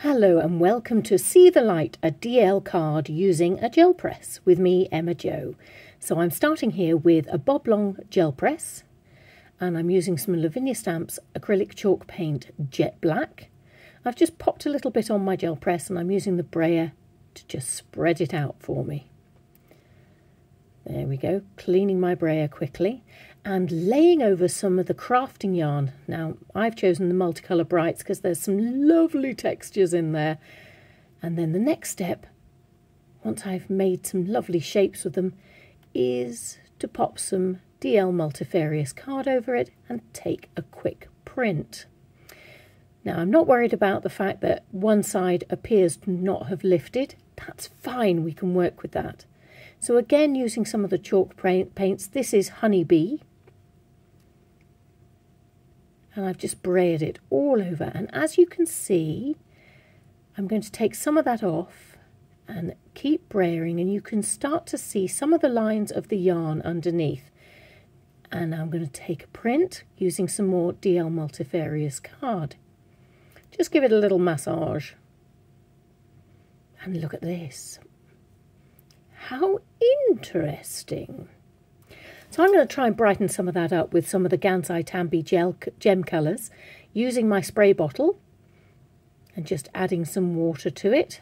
Hello and welcome to See the Light, a DL card using a gel press with me, Emma Jo. So I'm starting here with a Boblong gel press and I'm using some Lavinia Stamps acrylic chalk paint jet black. I've just popped a little bit on my gel press and I'm using the brayer to just spread it out for me. There we go, cleaning my brayer quickly and laying over some of the crafting yarn. Now, I've chosen the Multicolour Brights because there's some lovely textures in there. And then the next step, once I've made some lovely shapes with them, is to pop some DL Multifarious card over it and take a quick print. Now, I'm not worried about the fact that one side appears to not have lifted. That's fine, we can work with that. So again, using some of the chalk paints, this is Honeybee. And I've just brayered it all over. And as you can see I'm going to take some of that off and keep brayering. And you can start to see some of the lines of the yarn underneath. And I'm going to take a print using some more DL Multifarious card. Just give it a little massage. And look at this how interesting so I'm going to try and brighten some of that up with some of the Gansai Tambi gel, gem colours using my spray bottle and just adding some water to it.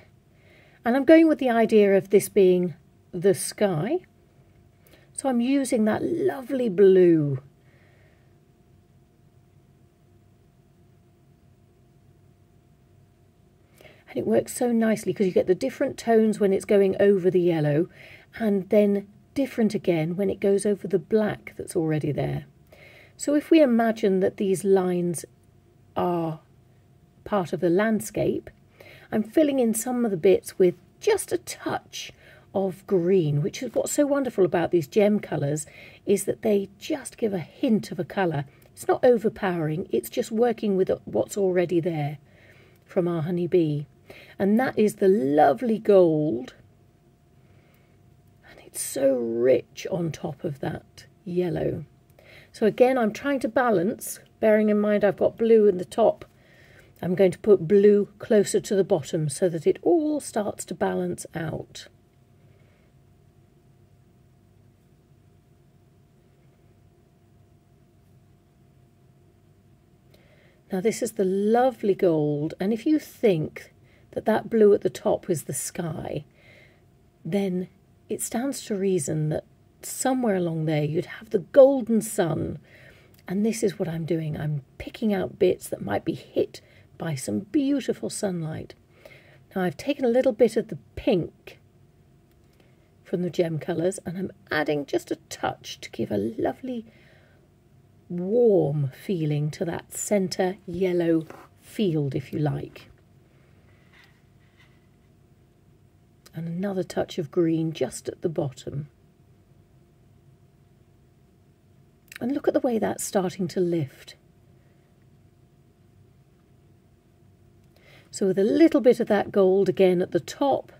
And I'm going with the idea of this being the sky. So I'm using that lovely blue. And it works so nicely because you get the different tones when it's going over the yellow and then different again when it goes over the black that's already there. So if we imagine that these lines are part of the landscape, I'm filling in some of the bits with just a touch of green, which is what's so wonderful about these gem colours, is that they just give a hint of a colour. It's not overpowering, it's just working with what's already there from our honeybee. And that is the lovely gold and it's so rich on top of that yellow. So again, I'm trying to balance, bearing in mind I've got blue in the top. I'm going to put blue closer to the bottom so that it all starts to balance out. Now this is the lovely gold and if you think that that blue at the top was the sky, then it stands to reason that somewhere along there you'd have the golden sun. And this is what I'm doing. I'm picking out bits that might be hit by some beautiful sunlight. Now I've taken a little bit of the pink from the gem colours and I'm adding just a touch to give a lovely warm feeling to that centre yellow field if you like. And another touch of green just at the bottom. And look at the way that's starting to lift. So with a little bit of that gold again at the top,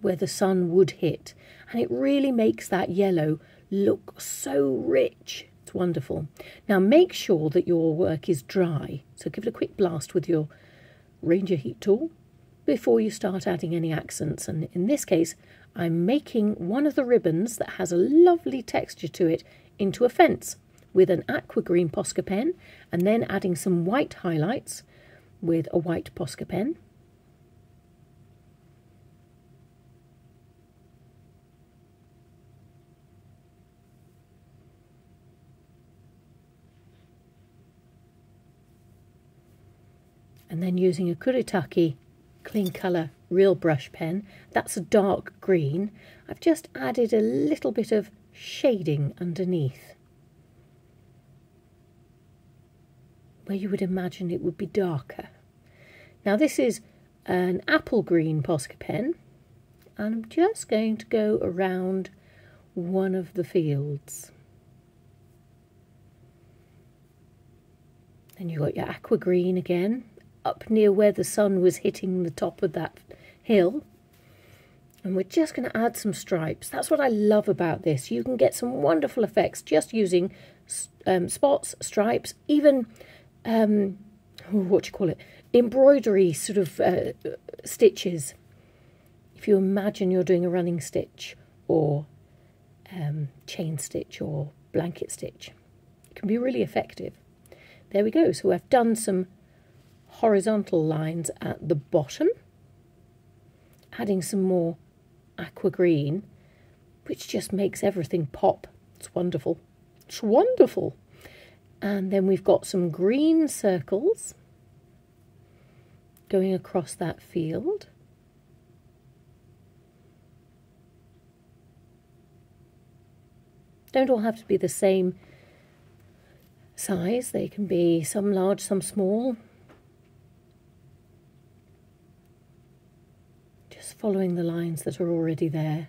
where the sun would hit, and it really makes that yellow look so rich. It's wonderful. Now make sure that your work is dry. So give it a quick blast with your Ranger Heat tool before you start adding any accents. And in this case, I'm making one of the ribbons that has a lovely texture to it into a fence with an aqua green Posca pen and then adding some white highlights with a white Posca pen. And then using a Kuretake clean colour real brush pen. That's a dark green. I've just added a little bit of shading underneath. Where you would imagine it would be darker. Now this is an apple green Posca pen and I'm just going to go around one of the fields. Then you've got your aqua green again up near where the sun was hitting the top of that hill. And we're just going to add some stripes. That's what I love about this. You can get some wonderful effects just using um, spots, stripes, even um, oh, what do you call it, embroidery sort of uh, stitches. If you imagine you're doing a running stitch or um, chain stitch or blanket stitch, it can be really effective. There we go. So I've done some horizontal lines at the bottom, adding some more aqua green, which just makes everything pop. It's wonderful. It's wonderful. And then we've got some green circles going across that field. Don't all have to be the same size. They can be some large, some small. Just following the lines that are already there.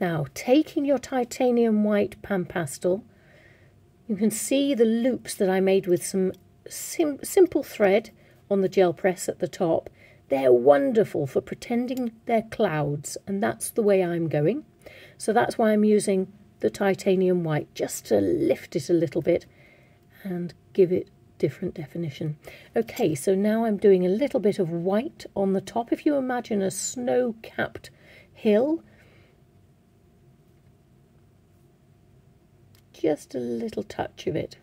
Now, taking your titanium white pan pastel, you can see the loops that I made with some sim simple thread on the gel press at the top. They're wonderful for pretending they're clouds, and that's the way I'm going. So that's why I'm using the titanium white, just to lift it a little bit and give it different definition. Okay, so now I'm doing a little bit of white on the top. If you imagine a snow-capped hill, just a little touch of it.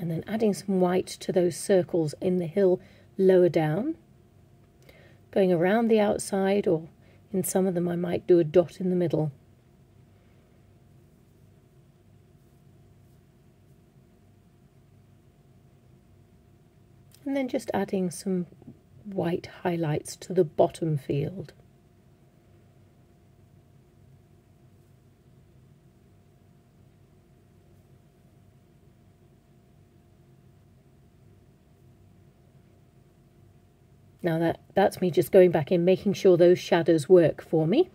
And then adding some white to those circles in the hill lower down, going around the outside or in some of them I might do a dot in the middle. and then just adding some white highlights to the bottom field. Now that, that's me just going back in, making sure those shadows work for me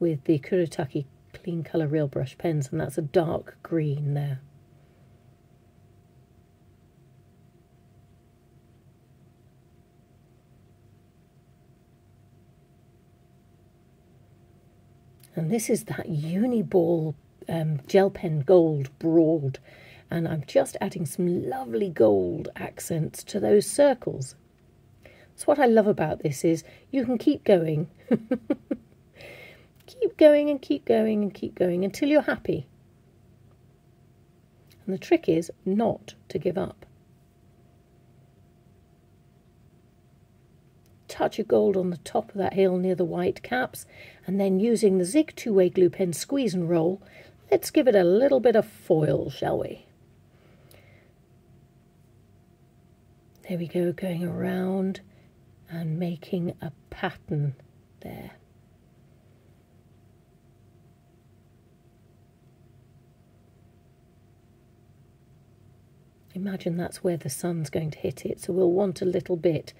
with the Kuretake Clean Colour Real Brush pens, and that's a dark green there. And this is that Uniball um, gel pen gold broad. And I'm just adding some lovely gold accents to those circles. So what I love about this is you can keep going. keep going and keep going and keep going until you're happy. And the trick is not to give up. touch of gold on the top of that hill near the white caps, and then using the Zig two-way glue pen squeeze and roll, let's give it a little bit of foil, shall we? There we go, going around and making a pattern there. Imagine that's where the sun's going to hit it, so we'll want a little bit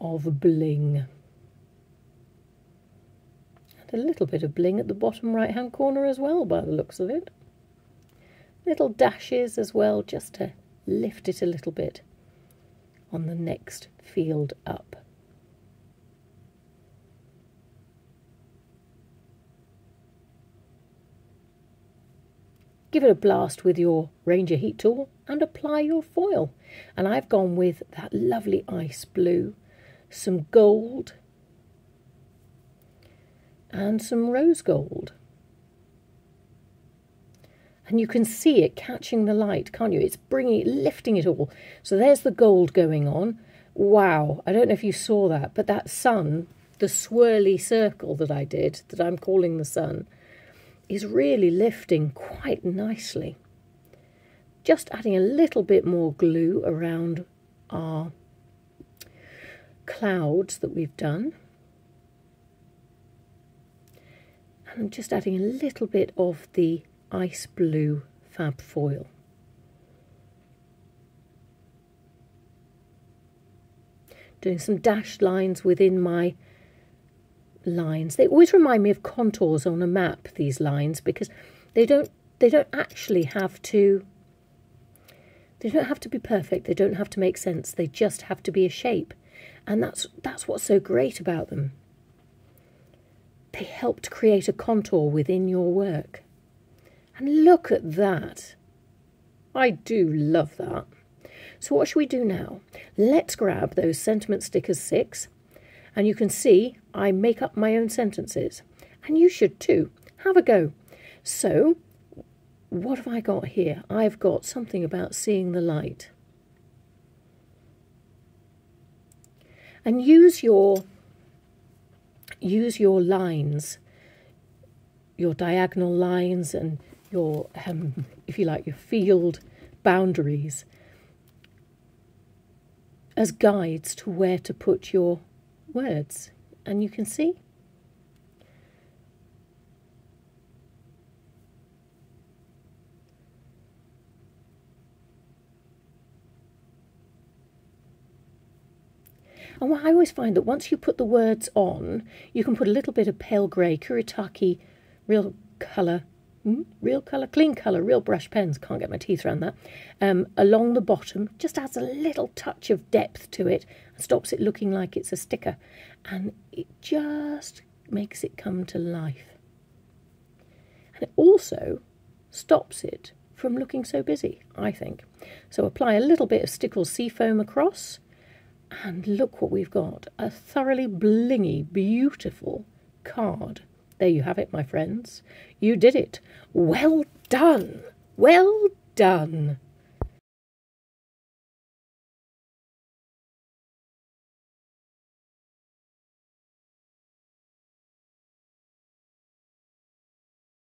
of bling. And a little bit of bling at the bottom right hand corner as well by the looks of it. Little dashes as well just to lift it a little bit on the next field up. Give it a blast with your Ranger heat tool and apply your foil. And I've gone with that lovely ice blue some gold, and some rose gold. And you can see it catching the light, can't you? It's bringing lifting it all. So there's the gold going on. Wow, I don't know if you saw that, but that sun, the swirly circle that I did, that I'm calling the sun, is really lifting quite nicely. Just adding a little bit more glue around our clouds that we've done. And I'm just adding a little bit of the ice blue fab foil. Doing some dashed lines within my lines. They always remind me of contours on a map, these lines, because they don't they don't actually have to they don't have to be perfect, they don't have to make sense, they just have to be a shape. And that's that's what's so great about them. They help to create a contour within your work. And look at that. I do love that. So what should we do now? Let's grab those sentiment stickers six and you can see I make up my own sentences. And you should too. Have a go. So, what have I got here? I've got something about seeing the light. And use your use your lines, your diagonal lines and your, um, if you like, your field boundaries as guides to where to put your words. And you can see And I always find that once you put the words on, you can put a little bit of pale grey, Kuretake, real colour, hmm? real colour, clean colour, real brush pens, can't get my teeth around that, um, along the bottom, just adds a little touch of depth to it and stops it looking like it's a sticker. And it just makes it come to life. And it also stops it from looking so busy, I think. So apply a little bit of Stickles Seafoam across and look what we've got a thoroughly blingy, beautiful card. There you have it, my friends. You did it. Well done. Well done.